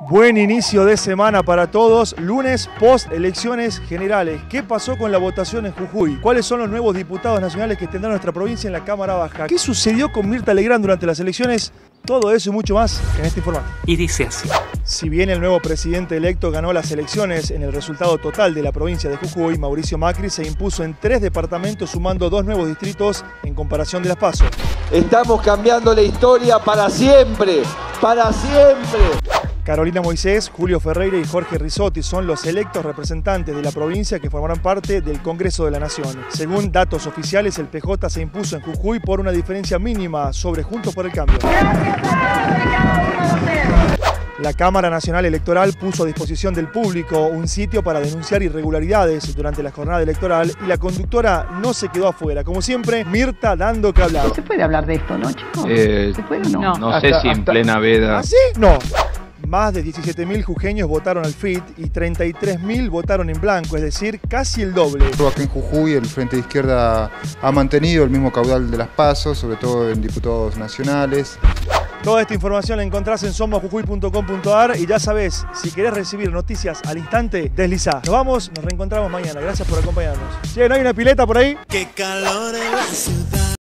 Buen inicio de semana para todos. Lunes post elecciones generales. ¿Qué pasó con la votación en Jujuy? ¿Cuáles son los nuevos diputados nacionales que tendrá nuestra provincia en la Cámara Baja? ¿Qué sucedió con Mirta Legrand durante las elecciones? Todo eso y mucho más en este informe. Y dice así. Si bien el nuevo presidente electo ganó las elecciones en el resultado total de la provincia de Jujuy, Mauricio Macri se impuso en tres departamentos sumando dos nuevos distritos en comparación de las PASO. Estamos cambiando la historia para siempre, para siempre. Carolina Moisés, Julio Ferreira y Jorge Risotti son los electos representantes de la provincia que formarán parte del Congreso de la Nación. Según datos oficiales, el PJ se impuso en Jujuy por una diferencia mínima sobre Juntos por el Cambio. La Cámara Nacional Electoral puso a disposición del público un sitio para denunciar irregularidades durante la jornada electoral y la conductora no se quedó afuera. Como siempre, Mirta dando que hablar. ¿Se puede hablar de esto, no, chicos? Eh, ¿Se puede o no? No, sé si en plena veda. ¿Ah, sí? No. Más de 17.000 jujeños votaron al FIT y 33.000 votaron en blanco, es decir, casi el doble. Acá en Jujuy el Frente de Izquierda ha mantenido el mismo caudal de las pasos, sobre todo en diputados nacionales. Toda esta información la encontrás en somosjujuy.com.ar y ya sabés, si querés recibir noticias al instante, deslizá. Nos vamos, nos reencontramos mañana. Gracias por acompañarnos. Che, ¿no hay una pileta por ahí? Qué calor en la ciudad.